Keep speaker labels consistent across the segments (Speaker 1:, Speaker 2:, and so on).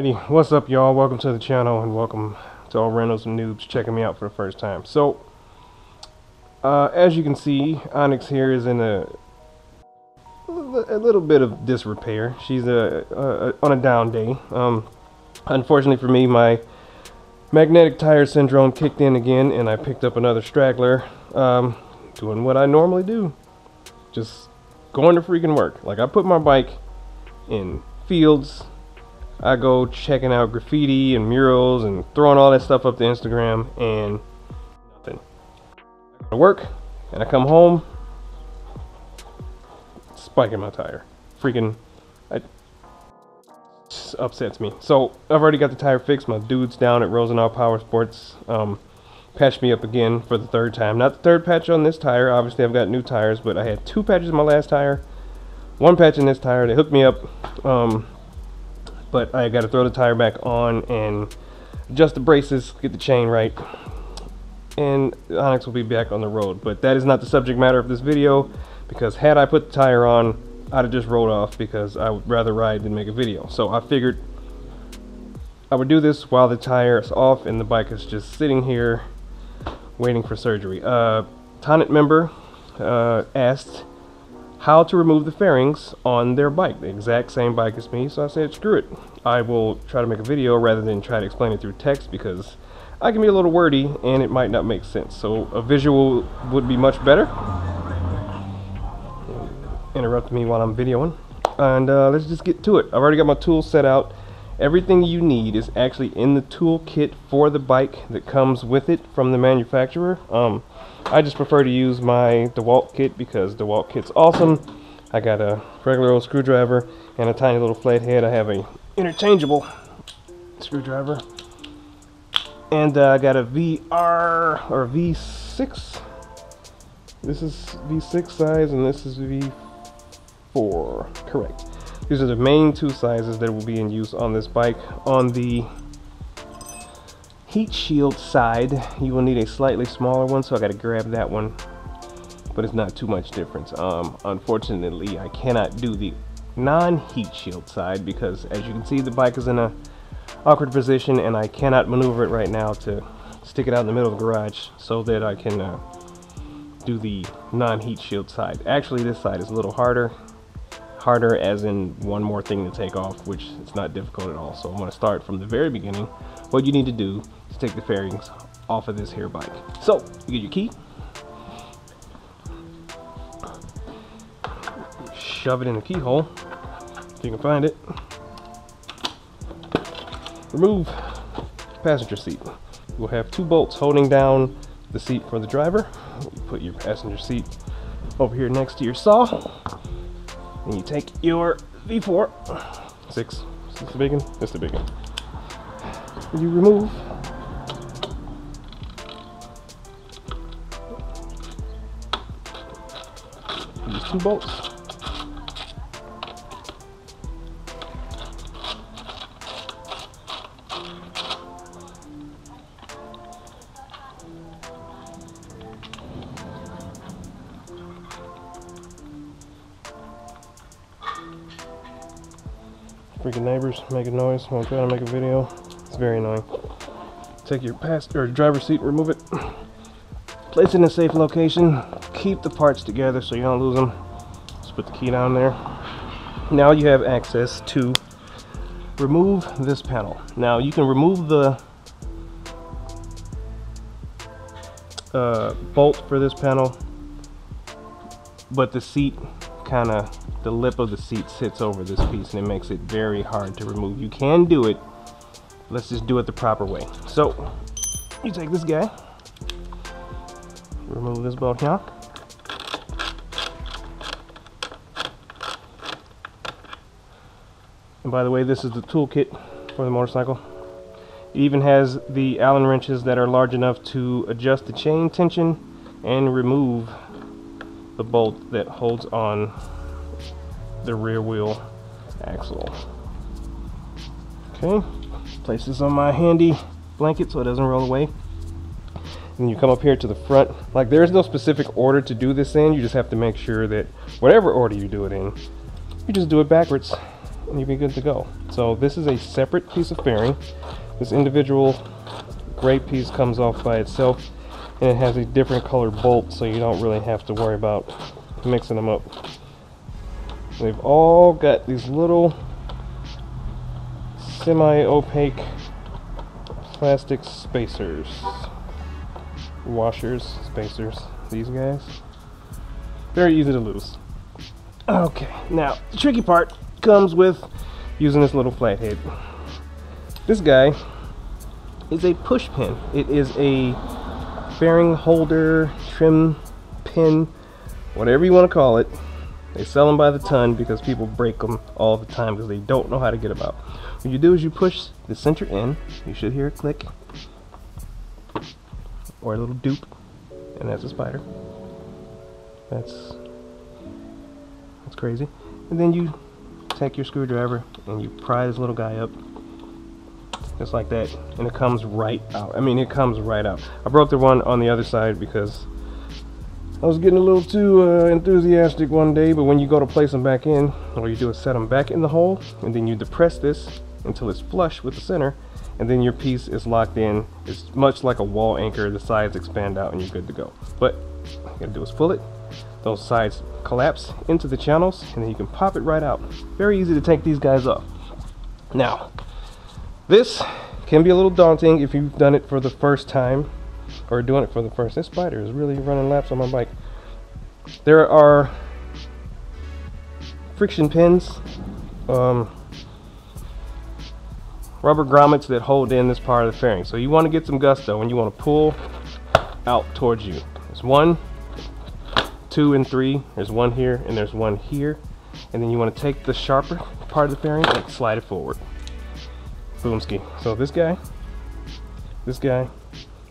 Speaker 1: Alrighty, what's up y'all? Welcome to the channel and welcome to all randos and noobs checking me out for the first time. So, uh, as you can see, Onyx here is in a a little bit of disrepair. She's a, a on a down day. Um, unfortunately for me, my magnetic tire syndrome kicked in again and I picked up another straggler um, doing what I normally do. Just going to freaking work. Like I put my bike in fields I go checking out graffiti and murals and throwing all that stuff up to Instagram and nothing. I go to work and I come home, spiking my tire. Freaking, it upsets me. So I've already got the tire fixed. My dude's down at Rosenau Power Sports. Um, patched me up again for the third time. Not the third patch on this tire. Obviously, I've got new tires, but I had two patches in my last tire. One patch in this tire. They hooked me up. Um, but I got to throw the tire back on and adjust the braces, get the chain right, and Onyx will be back on the road. But that is not the subject matter of this video because had I put the tire on, I'd have just rolled off because I would rather ride than make a video. So I figured I would do this while the tire is off and the bike is just sitting here waiting for surgery. Uh, member uh, asked how to remove the fairings on their bike, the exact same bike as me, so I said screw it. I will try to make a video rather than try to explain it through text because I can be a little wordy and it might not make sense. So a visual would be much better. Interrupt me while I'm videoing. And uh, let's just get to it. I've already got my tools set out. Everything you need is actually in the toolkit for the bike that comes with it from the manufacturer. Um, I just prefer to use my DeWalt kit because DeWalt kit's awesome. I got a regular old screwdriver and a tiny little flathead. I have a interchangeable screwdriver. And uh, I got a VR or V6. This is V6 size and this is V4. Correct. These are the main two sizes that will be in use on this bike. On the heat shield side, you will need a slightly smaller one, so I gotta grab that one. But it's not too much difference. Um, unfortunately, I cannot do the non-heat shield side because as you can see, the bike is in a awkward position and I cannot maneuver it right now to stick it out in the middle of the garage so that I can uh, do the non-heat shield side. Actually, this side is a little harder. Harder as in one more thing to take off, which is not difficult at all. So I'm gonna start from the very beginning. What you need to do to take the fairings off of this here bike. So, you get your key. Shove it in the keyhole, if you can find it. Remove passenger seat. We'll have two bolts holding down the seat for the driver. Put your passenger seat over here next to your saw. And you take your V4, six, is this the big one? This the big one. You remove these two bolts. Freaking neighbors making noise while I'm trying to make a video. It's very annoying. Take your pass or driver seat, remove it. Place it in a safe location. Keep the parts together so you don't lose them. Just put the key down there. Now you have access to remove this panel. Now you can remove the uh, bolt for this panel, but the seat kind of, the lip of the seat sits over this piece and it makes it very hard to remove. You can do it, let's just do it the proper way. So you take this guy, remove this bolt here. And by the way, this is the toolkit for the motorcycle. It even has the Allen wrenches that are large enough to adjust the chain tension and remove the bolt that holds on the rear wheel axle. Okay, place this on my handy blanket so it doesn't roll away. And you come up here to the front. Like there is no specific order to do this in. You just have to make sure that whatever order you do it in, you just do it backwards and you'll be good to go. So this is a separate piece of fairing. This individual gray piece comes off by itself and it has a different color bolt so you don't really have to worry about mixing them up. They've all got these little semi-opaque plastic spacers. Washers spacers these guys. Very easy to lose. Okay now the tricky part comes with using this little flathead. This guy is a push pin. It is a bearing holder trim pin whatever you want to call it they sell them by the ton because people break them all the time because they don't know how to get them out what you do is you push the center in. You should hear a click. Or a little dupe, And that's a spider. That's that's crazy. And then you take your screwdriver and you pry this little guy up. Just like that. And it comes right out. I mean it comes right out. I broke the one on the other side because I was getting a little too uh, enthusiastic one day, but when you go to place them back in, all you do is set them back in the hole, and then you depress this, until it's flush with the center and then your piece is locked in. It's much like a wall anchor the sides expand out and you're good to go. But all you gotta do is pull it. Those sides collapse into the channels and then you can pop it right out. Very easy to take these guys off. Now this can be a little daunting if you've done it for the first time or doing it for the first this spider is really running laps on my bike there are friction pins um, rubber grommets that hold in this part of the fairing. So you want to get some gusto and you want to pull out towards you. There's one, two, and three. There's one here and there's one here. And then you want to take the sharper part of the fairing and slide it forward. Boomski. So this guy, this guy,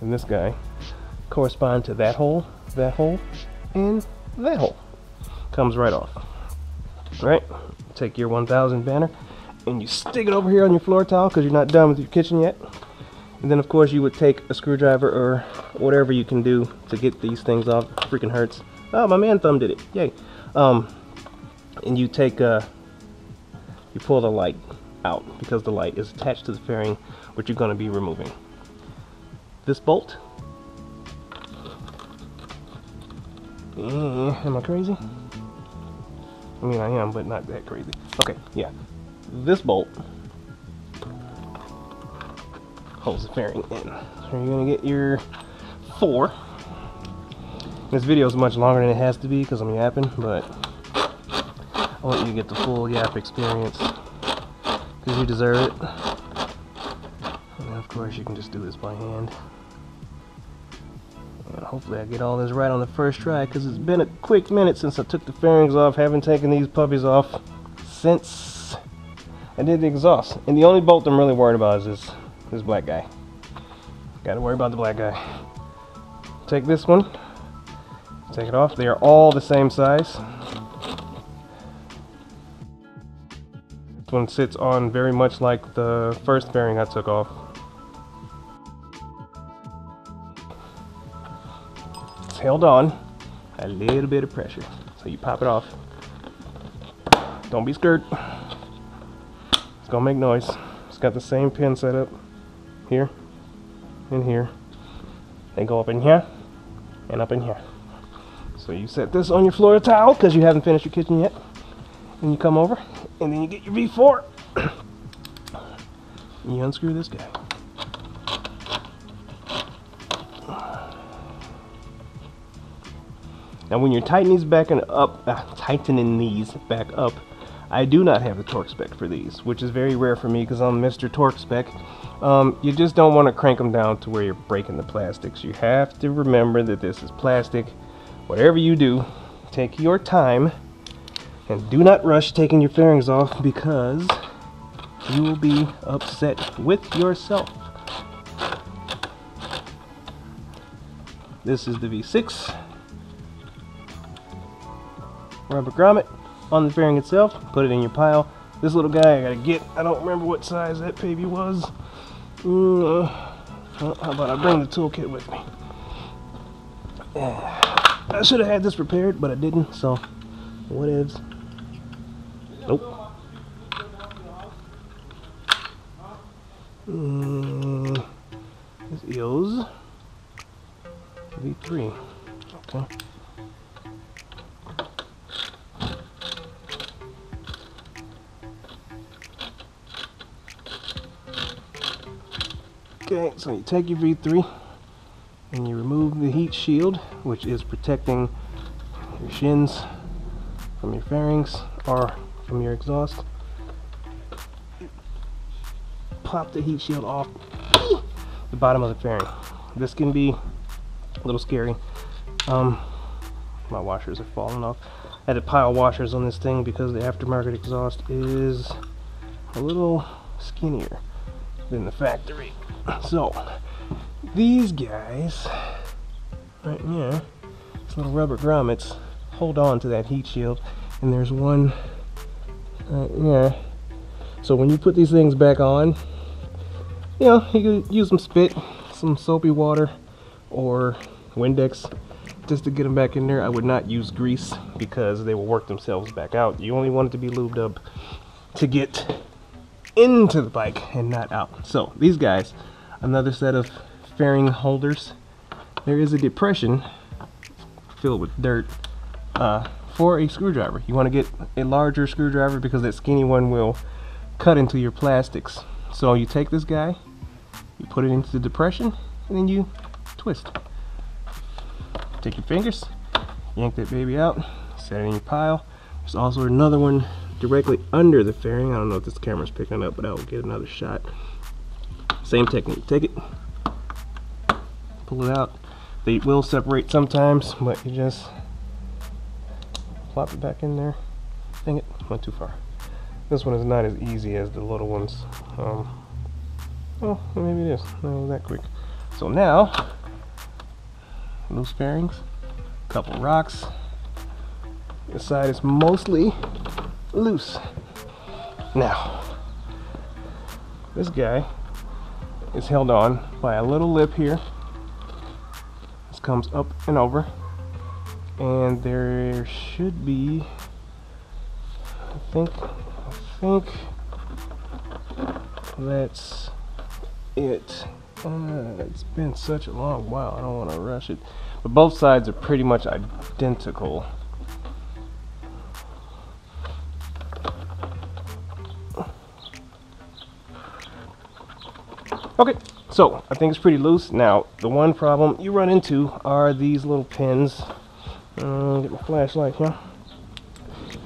Speaker 1: and this guy correspond to that hole, that hole, and that hole. Comes right off. Right? Take your 1000 banner and you stick it over here on your floor tile because you're not done with your kitchen yet. And then of course you would take a screwdriver or whatever you can do to get these things off. It freaking hurts. Oh, my man thumb did it. Yay. Um, and you take, uh, you pull the light out because the light is attached to the fairing which you're going to be removing. This bolt. Uh, am I crazy? I mean, I am, but not that crazy. Okay, yeah this bolt holds the fairing in. So you're gonna get your four. This video is much longer than it has to be because I'm yapping, but I want you to get the full yap experience because you deserve it. Course you can just do this by hand. And hopefully I get all this right on the first try because it's been a quick minute since I took the fairings off. Haven't taken these puppies off since I did the exhaust. And the only bolt I'm really worried about is this, this black guy. Gotta worry about the black guy. Take this one, take it off. They are all the same size. This one sits on very much like the first fairing I took off. Held on, a little bit of pressure. So you pop it off. Don't be scared It's gonna make noise. It's got the same pin set up here and here. They go up in here and up in here. So you set this on your floor tile because you haven't finished your kitchen yet. And you come over and then you get your V4. you unscrew this guy. Now when you're tightening these back and up, uh, tightening these back up, I do not have the torque spec for these, which is very rare for me because I'm Mr. Torque Spec. Um, you just don't want to crank them down to where you're breaking the plastics. You have to remember that this is plastic. Whatever you do, take your time and do not rush taking your fairings off because you will be upset with yourself. This is the V6 rubber grommet on the fairing itself, put it in your pile. This little guy I gotta get. I don't remember what size that baby was. Uh, well, how about I bring the toolkit with me? Yeah. I should have had this prepared, but I didn't, so what is? Nope. Mm, this is V3. Okay. Okay, so you take your V3 and you remove the heat shield, which is protecting your shins from your fairings or from your exhaust. Pop the heat shield off the bottom of the fairing. This can be a little scary. Um, my washers are falling off. I had to pile washers on this thing because the aftermarket exhaust is a little skinnier than the factory. So, these guys, right here, these little rubber grommets, hold on to that heat shield. And there's one right here. So when you put these things back on, you know, you can use some spit, some soapy water, or Windex just to get them back in there. I would not use grease because they will work themselves back out. You only want it to be lubed up to get into the bike and not out. So these guys, another set of fairing holders. There is a depression filled with dirt uh, for a screwdriver. You want to get a larger screwdriver because that skinny one will cut into your plastics. So you take this guy, you put it into the depression, and then you twist. Take your fingers, yank that baby out, set it in your pile. There's also another one directly under the fairing. I don't know if this camera's picking up, but I will get another shot. Same technique. Take it, pull it out. They will separate sometimes, but you just plop it back in there. Dang it, went too far. This one is not as easy as the little ones. Um, well, maybe it is. Not that quick. So now, loose fairings, couple rocks. This side is mostly loose. Now, this guy is held on by a little lip here. This comes up and over. And there should be, I think, I think that's it. Uh, it's been such a long while, I don't want to rush it. But both sides are pretty much identical. Okay, so I think it's pretty loose. Now, the one problem you run into are these little pins. Uh, get my flashlight here.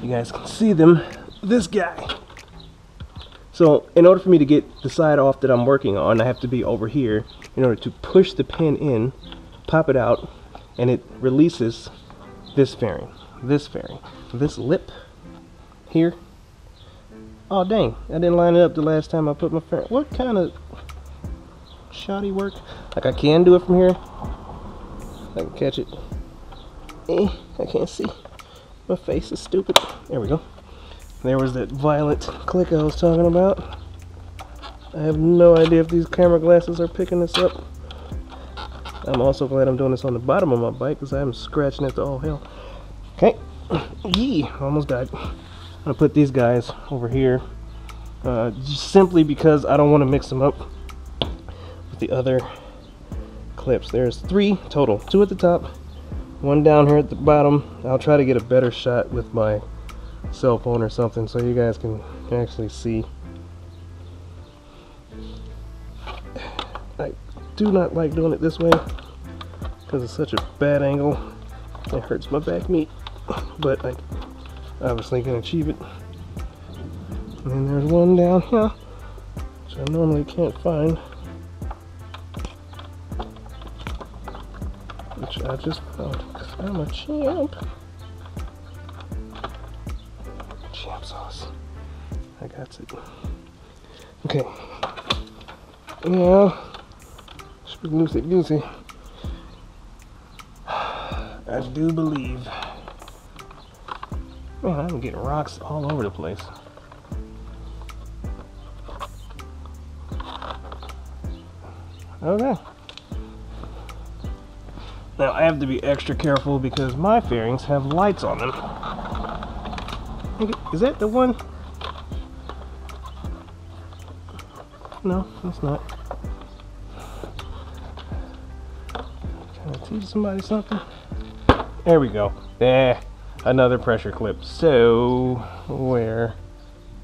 Speaker 1: You guys can see them. This guy. So, in order for me to get the side off that I'm working on, I have to be over here in order to push the pin in, pop it out, and it releases this fairing, this fairing, this lip here. Oh dang, I didn't line it up the last time I put my fairing. What kind of shoddy work. Like I can do it from here. I can catch it. Eh, I can't see. My face is stupid. There we go. There was that violet click I was talking about. I have no idea if these camera glasses are picking this up. I'm also glad I'm doing this on the bottom of my bike because I'm scratching it to all hell. Okay. Yee, almost died. I'm gonna put these guys over here uh, just simply because I don't want to mix them up the other clips. There's three total, two at the top, one down here at the bottom. I'll try to get a better shot with my cell phone or something so you guys can actually see. I do not like doing it this way because it's such a bad angle. It hurts my back meat, but I obviously can achieve it. And then there's one down here, which I normally can't find. I just found because I'm a champ. Champ sauce. I got it. Okay. Yeah. Loosey goosey. I do believe. Man, I'm getting rocks all over the place. Okay. Now I have to be extra careful because my fairings have lights on them. Is that the one? No, it's not. Trying to teach somebody something. There we go. There. Another pressure clip. So, where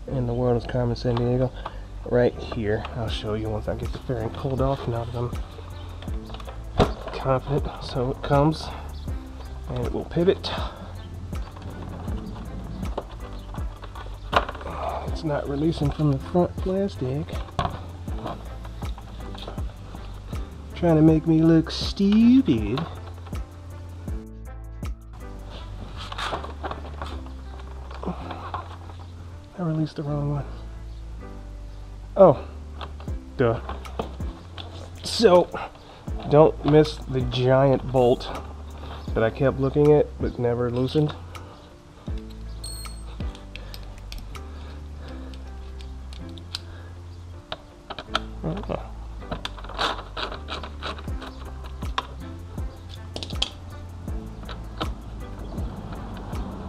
Speaker 1: in the world is Carmen Sandiego? Right here. I'll show you once I get the fairing pulled off now that I'm confident. So it comes and it will pivot. It's not releasing from the front plastic. Trying to make me look stupid. I released the wrong one. Oh, duh. So, don't miss the giant bolt that I kept looking at but never loosened.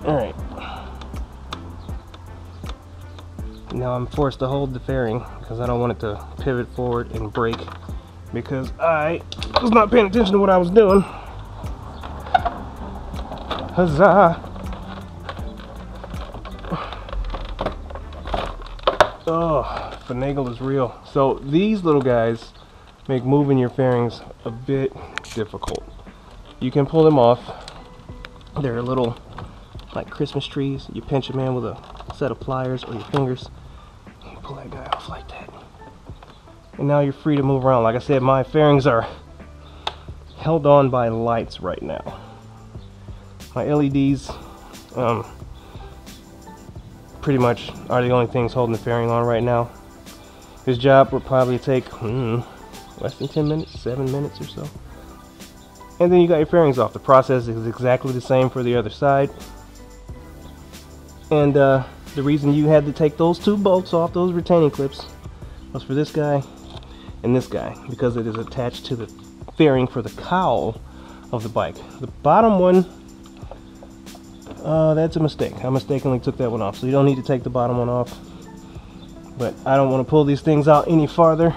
Speaker 1: Alright. Now I'm forced to hold the fairing because I don't want it to pivot forward and break because I was not paying attention to what I was doing. Huzzah! Oh, finagle is real. So these little guys make moving your fairings a bit difficult. You can pull them off. They're little like Christmas trees. You pinch them in with a set of pliers or your fingers. And now you're free to move around. Like I said, my fairings are held on by lights right now. My LEDs um, pretty much are the only things holding the fairing on right now. This job would probably take hmm, less than 10 minutes, 7 minutes or so. And then you got your fairings off. The process is exactly the same for the other side. And uh, the reason you had to take those two bolts off, those retaining clips, was for this guy and this guy because it is attached to the fairing for the cowl of the bike. The bottom one, uh, that's a mistake. I mistakenly took that one off, so you don't need to take the bottom one off. But I don't want to pull these things out any farther.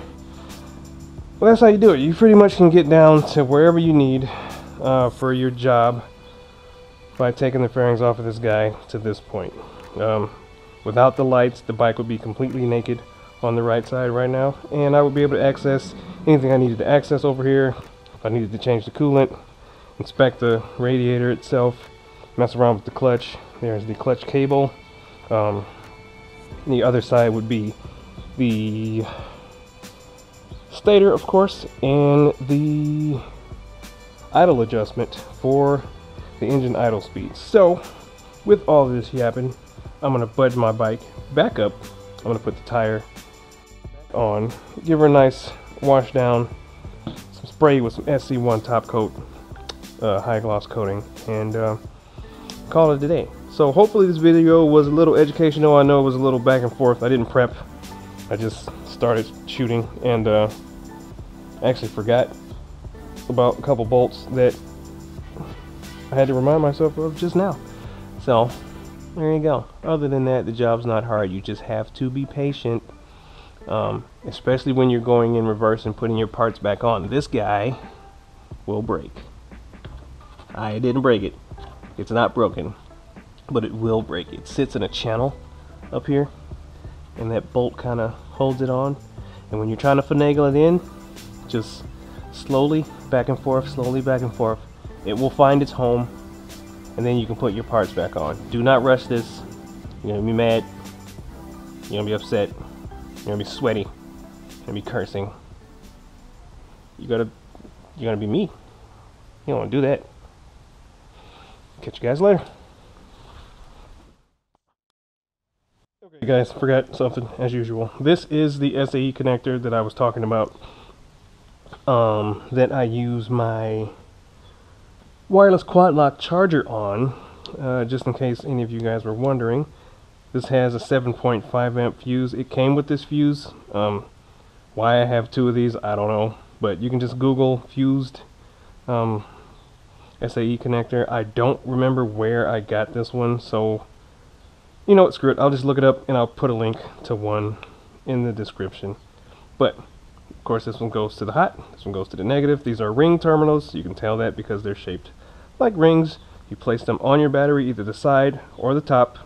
Speaker 1: Well, that's how you do it. You pretty much can get down to wherever you need uh, for your job by taking the fairings off of this guy to this point. Um, without the lights, the bike would be completely naked on the right side right now, and I would be able to access anything I needed to access over here. If I needed to change the coolant, inspect the radiator itself, mess around with the clutch. There's the clutch cable. Um, the other side would be the stator, of course, and the idle adjustment for the engine idle speed. So, with all this yapping, I'm gonna budge my bike back up. I'm gonna put the tire on, give her a nice wash down, some spray with some SC1 top coat, uh, high gloss coating, and uh, call it a day. So hopefully this video was a little educational. I know it was a little back and forth. I didn't prep. I just started shooting and uh, actually forgot about a couple bolts that I had to remind myself of just now. So there you go. Other than that, the job's not hard. You just have to be patient, um, especially when you're going in reverse and putting your parts back on. This guy will break. I didn't break it. It's not broken, but it will break. It sits in a channel up here, and that bolt kind of holds it on. And when you're trying to finagle it in, just slowly back and forth, slowly back and forth, it will find its home and then you can put your parts back on. Do not rush this. You're gonna be mad. You're gonna be upset. You're gonna be sweaty. You're gonna be cursing. You gotta, you're gonna be me. You don't wanna do that. Catch you guys later. Okay guys, forgot something as usual. This is the SAE connector that I was talking about. Um, that I use my wireless quad lock charger on uh, just in case any of you guys were wondering this has a 7.5 amp fuse it came with this fuse um, why I have two of these I don't know but you can just google fused um, SAE connector I don't remember where I got this one so you know what screw it I'll just look it up and I'll put a link to one in the description But of course, this one goes to the hot, this one goes to the negative. These are ring terminals. You can tell that because they're shaped like rings. You place them on your battery, either the side or the top.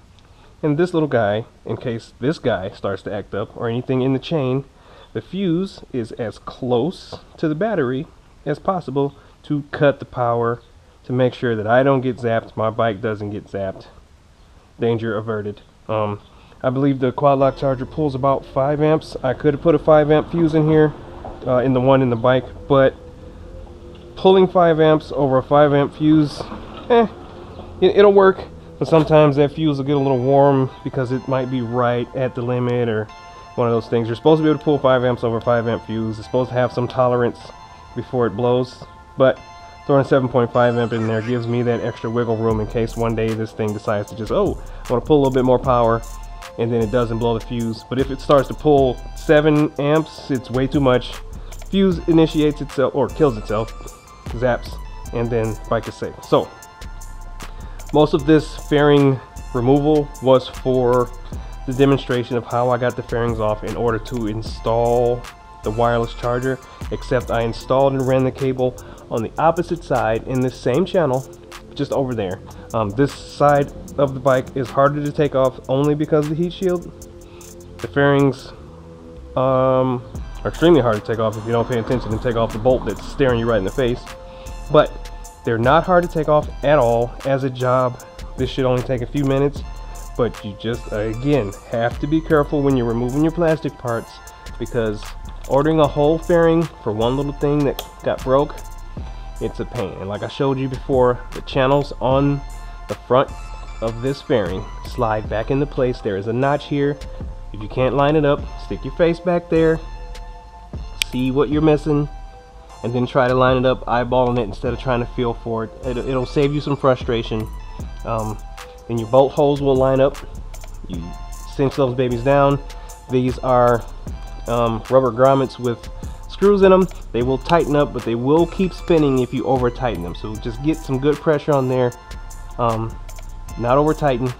Speaker 1: And this little guy, in case this guy starts to act up or anything in the chain, the fuse is as close to the battery as possible to cut the power to make sure that I don't get zapped, my bike doesn't get zapped. Danger averted. Um, I believe the quad lock charger pulls about 5 amps. I could have put a 5 amp fuse in here, uh, in the one in the bike, but pulling 5 amps over a 5 amp fuse, eh, it, it'll work. But sometimes that fuse will get a little warm because it might be right at the limit or one of those things. You're supposed to be able to pull 5 amps over 5 amp fuse. It's supposed to have some tolerance before it blows, but throwing 7.5 amp in there gives me that extra wiggle room in case one day this thing decides to just, oh, I want to pull a little bit more power and then it doesn't blow the fuse. But if it starts to pull 7 amps, it's way too much. Fuse initiates itself, or kills itself, zaps, and then bike is safe. So, most of this fairing removal was for the demonstration of how I got the fairings off in order to install the wireless charger, except I installed and ran the cable on the opposite side in the same channel, just over there. Um, this side of the bike is harder to take off only because of the heat shield. The fairings um, are extremely hard to take off if you don't pay attention and take off the bolt that's staring you right in the face. But they're not hard to take off at all as a job. This should only take a few minutes, but you just, again, have to be careful when you're removing your plastic parts because ordering a whole fairing for one little thing that got broke, it's a pain. And like I showed you before, the channels on the front of this fairing slide back into place. There is a notch here. If you can't line it up, stick your face back there, see what you're missing, and then try to line it up, eyeballing it instead of trying to feel for it. It'll, it'll save you some frustration. Um, and your bolt holes will line up. You cinch those babies down. These are um, rubber grommets with screws in them. They will tighten up, but they will keep spinning if you over tighten them. So just get some good pressure on there. Um, not over tighten.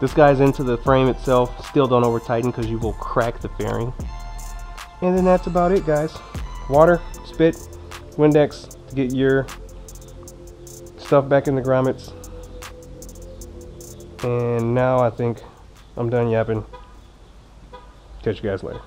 Speaker 1: This guy's into the frame itself. Still don't over tighten because you will crack the fairing. And then that's about it, guys. Water, spit, Windex to get your stuff back in the grommets. And now I think I'm done yapping. Catch you guys later.